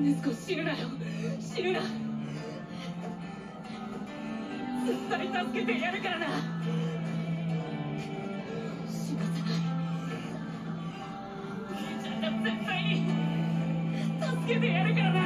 息子死ぬなよ。死ぬな。絶対助けてやるからな。死なせない。お兄ちゃんが絶対に助けてやるからな。